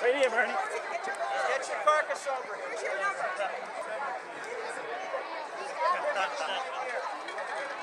Right here, Bernie. Get your carcass over here.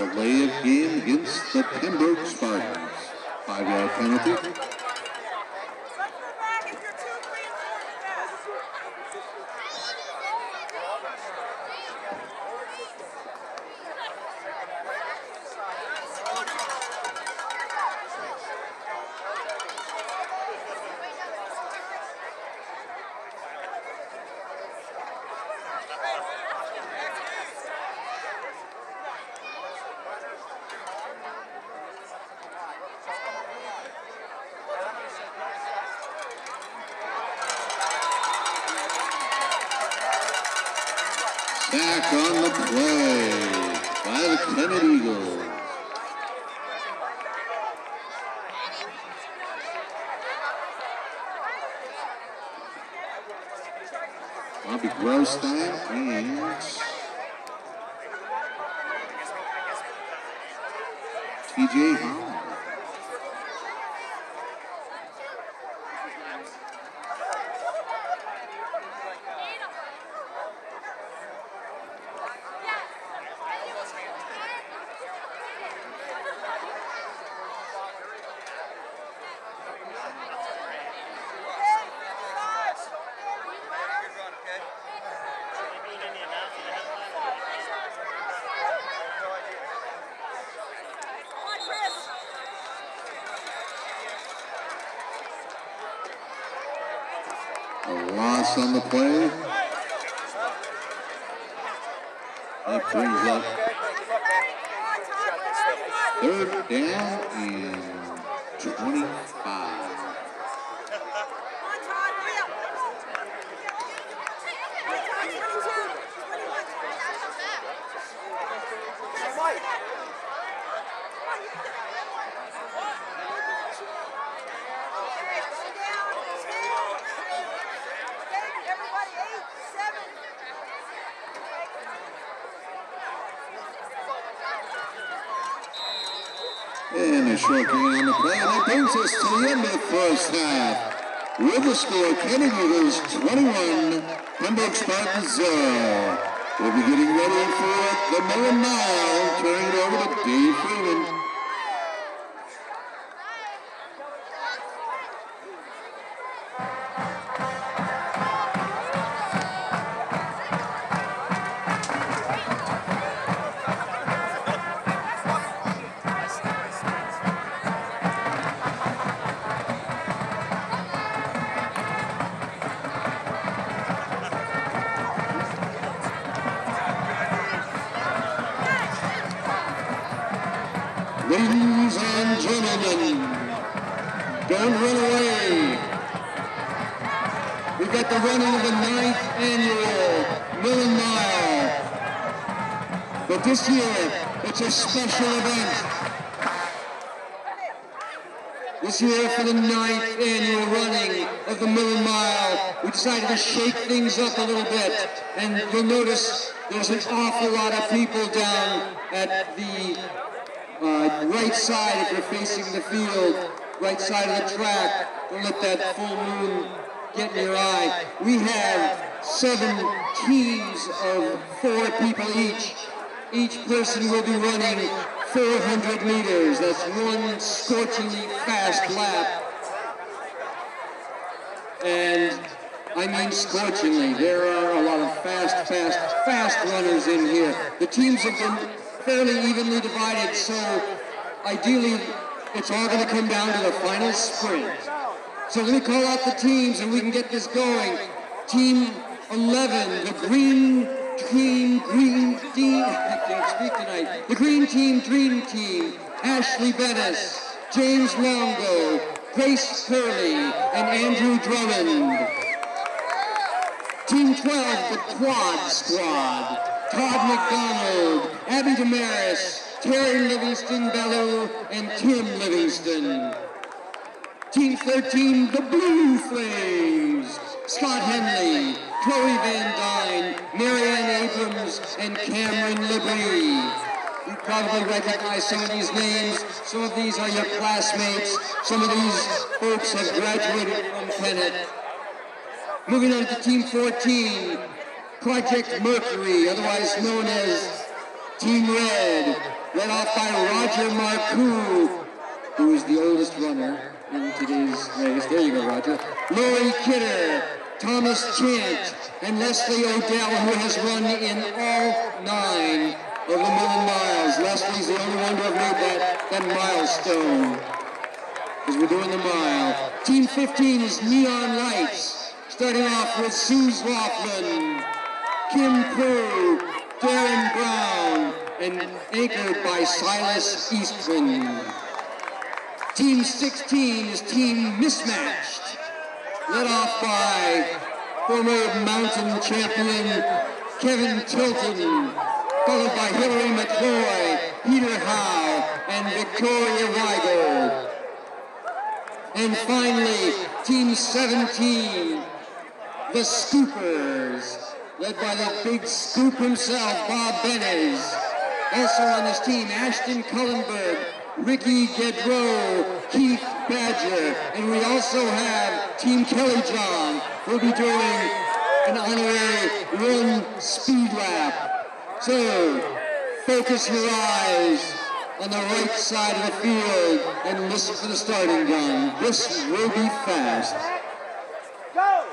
Delay of game against the Pembroke Spartans. Five yard penalty. Back on the play by the Kennett Eagles. Bobby Grosstein and TJ Holland. A loss on the play. That brings up third down and 25. Everybody, eight, seven. On the play, and that brings us to the end of the first half. With the score, Kennett Eagles 21, Pembroke Spartans 0. We'll be getting ready for the Millen Mile, turning run away. We got the running of the ninth annual Millen Mile. But this year, it's a special event. This year, for the ninth annual running of the Millen Mile, we decided to shake things up a little bit. And you'll notice there's an awful lot of people down at the uh, right side if you're facing the field, right side of the track. Don't let that full moon get in your eye. We have seven teams of four people each. Each person will be running 400 meters. That's one scorchingly fast lap. And I mean scorchingly. There are a lot of fast, fast, fast runners in here. The teams have been fairly evenly divided, so ideally it's all going to come down to the final sprint. So let me call out the teams and we can get this going. Team 11, the green team, green team, I can't speak tonight. The green team, dream team, Ashley Bettis, James Longo, Grace Curley, and Andrew Drummond. Team 12, the Quad Squad. Todd McDonald, Abby Damaris, Terry Livingston Bellew, and Tim Livingston. Team 13, the Blue Flames. Scott Henley, Chloe Van Dyne, Marianne Abrams, and Cameron Labrie. You probably recognize some of these names. Some of these are your classmates. Some of these folks have graduated from Kennett. Moving on to Team 14, Project Mercury, otherwise known as Team Red, led off by Roger Marcoux, who is the oldest runner in today's race. There you go, Roger. Lori Kidder, Thomas Chant, and Leslie Odell, who has run in all nine of the Millen Miles. Leslie's the only one to have made that, that milestone. Because we're doing the mile. Team 15 is Neon Lights, starting off with Suze Laughlin, Kim Prue, Darren Brown, and anchored by Silas Eastman. Team 16 is Team Mismatched, led off by former mountain champion Kevin Tilton, followed by Hillary McCoy, Peter Howe, and Victoria Weigel. And finally, Team 17, the Scoopers, led by the big scoop himself, Bob Benes. Also on this team, Ashton Cullenberg, Ricky Gedrow, Keith Badger, and we also have Team Kelly John, who will be doing an honorary run speed lap. So, focus your eyes on the right side of the field and listen for the starting gun. This will be fast. Go!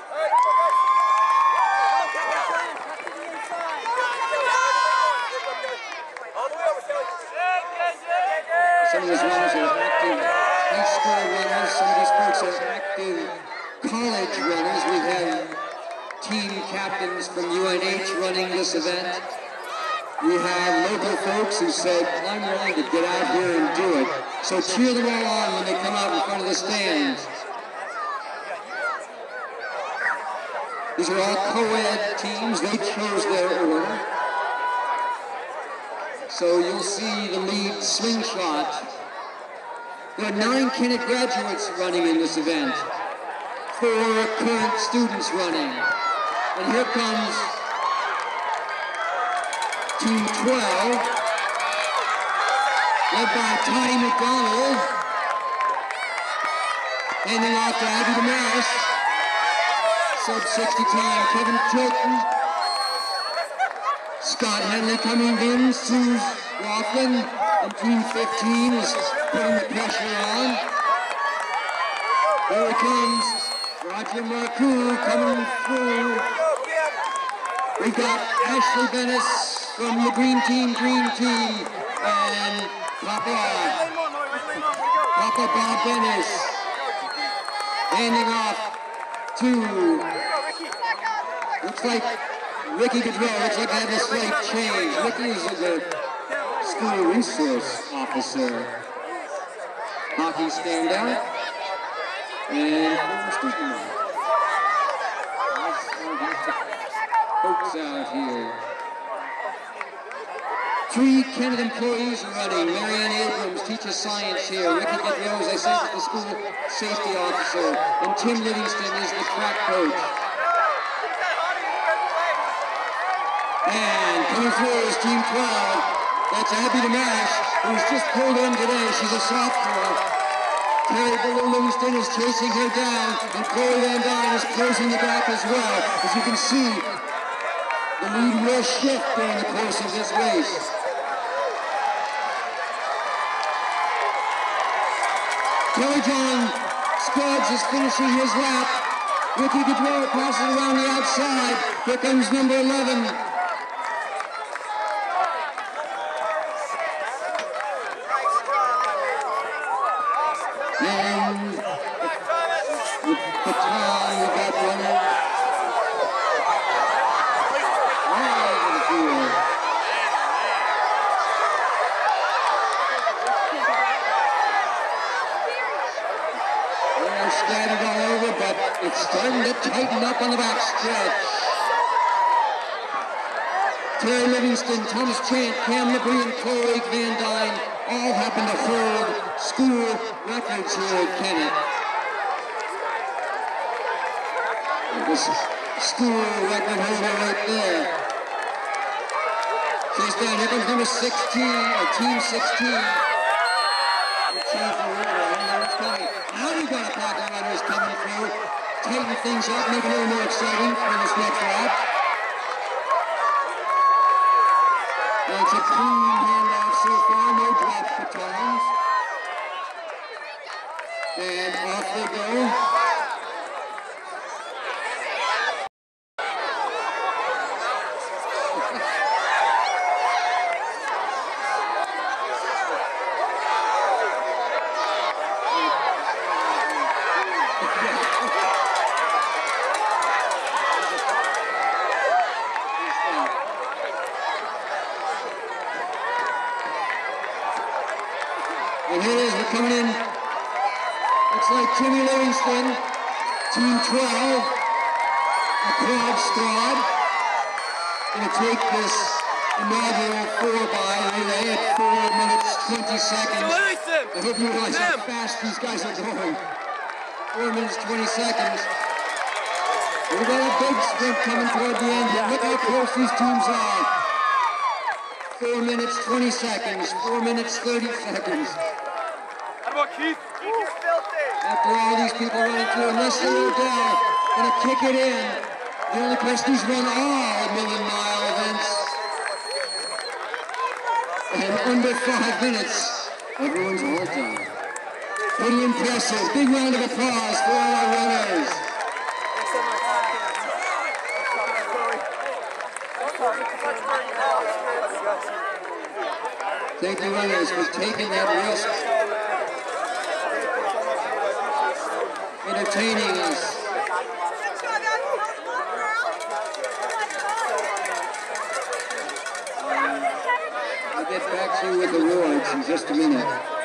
All the way over, Kelly. Some of these runners are active high school runners. Some of these folks are active college runners. We have team captains from UNH running this event. We have local folks who said, I'm willing to get out here and do it. So cheer them all on when they come out in front of the stands. These are all co-ed teams. They chose their order. So you'll see the lead slingshot. There are nine Kennett graduates running in this event. Four current students running. And here comes Team 12, led by Ty McDonald. Handing off to Abby Damaris. Sub 60 time, Kevin Tilton. Scott Henley coming in, Suze Laughlin, and Team 15 is putting the pressure on. Here he comes, Roger Marcoux coming through. We've got Ashley Bennis from the Green Team, Green Team, and Papa. Papa Bob Bennis handing off to, looks like Ricky Gaudreau, looks like they have a slight change. Ricky is the school resource officer. Hockey standout. And? Folks out here. Three Kennett employees are running. Marianne Abrams teaches science here. Ricky said, is the school safety officer. And Tim Livingston is the track coach. And coming through is Team 12. That's Abby Damaris, who's just pulled in today. She's a sophomore. Terry Ballou Livingston is chasing her down, and Chloe Van Dyne is closing the gap as well. As you can see, the lead will shift during the course of this race. Kelly John Scruggs is finishing his lap. Ricky Gaudreau passes around the outside. Here comes number 11. And with baton, we got runner. Right over the field. They are scattered all over, but it's starting to tighten up on the back stretch. Terry Livingston, Thomas Trent, Cam Labrie, and Chloe Van Dyne all happen to hold school records here at Kennett. This school record holder right there. Chase down, here comes number 16, or team 16. Change the order, I don't know what's coming. You got a pack of runners coming through, tighten things up, make it a little more exciting for this next lap. It's a clean handoff so far, no dropped batons. And off they go. And here it is, we're coming in. Looks like Jimmy Livingston, Team 12, a quad squad. Gonna take this inaugural 4 by relay at 4 minutes 20 seconds. I hope you realize how fast these guys are going. 4 minutes 20 seconds. We got a big sprint coming toward the end here. Look how close these teams are. 4 minutes 20 seconds. 4 minutes 30 seconds. How Keith? Keith, you're filthy! After all these people running through, and Leslie Odell gonna kick it in. The only person who's run all Millen Mile events. And under five minutes, everyone's all done. Pretty impressive. Big round of applause for all our runners. Thank you, runners, for taking that risk. I'll get back to you with the awards in just a minute.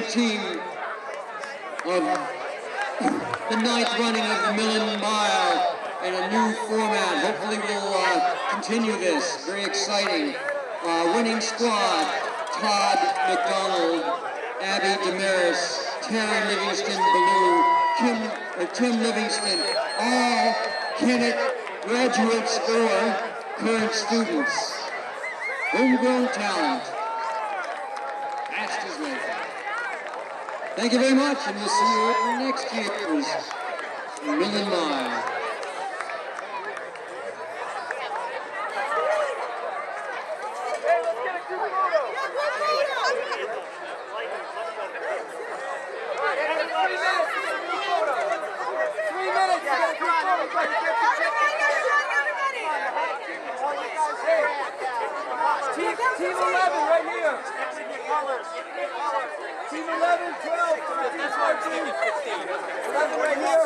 Team of the ninth running of the Millen Mile in a new format. Hopefully we'll uh, continue this. Very exciting. Uh, winning squad, Todd McDonald, Abby Damaris, Terry Livingston Ballou, Kim, or Tim Livingston, all Kennett graduates or current students. Homegrown talent. Fast as. Thank you very much, and we'll see you at next year's Millen Mile. Three minutes. You gotta come on, everybody. Get your Team, team 11 right here. Team 11, 12, 13, 14. 11 right here.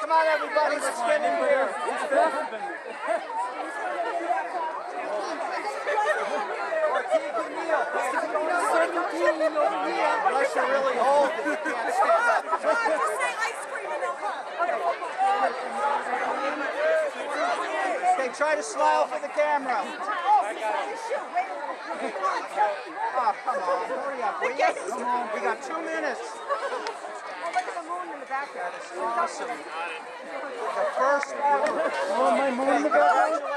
Come on, everybody. Let's get in here. Unless really old and you can't stand up. Okay, try to smile for the camera. Oh, come on. Hurry up, will you? Come on. We got two minutes. That is awesome. The first ever. Oh, my moon Congratulations,